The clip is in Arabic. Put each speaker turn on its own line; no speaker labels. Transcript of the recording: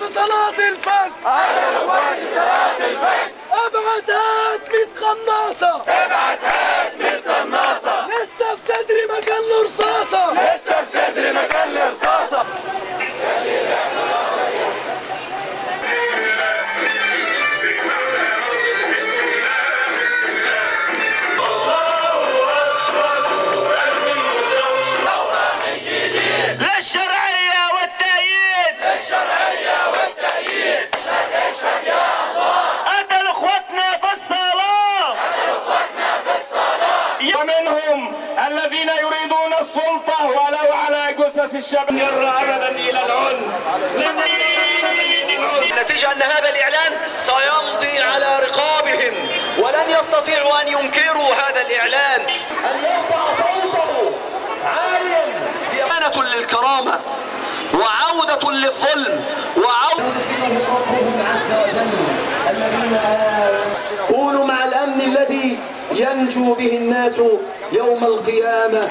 في صلاة الفجر. أنا إخواني
صلاة الفجر
أبعد هات
100 قناصة. ابعت هات
ومنهم الذين يريدون السلطة ولو على جثث الشباب ير أبدا إلى العنف.
النتيجة أن هذا الإعلان سيمضي على رقابهم ولن يستطيعوا أن ينكروا هذا الإعلان. أن يرفع صوته عاليا. بأمانة للكرامة وعودة للظلم وعودة كونوا مع الأمن الذي ينجو به الناس يوم القيامة.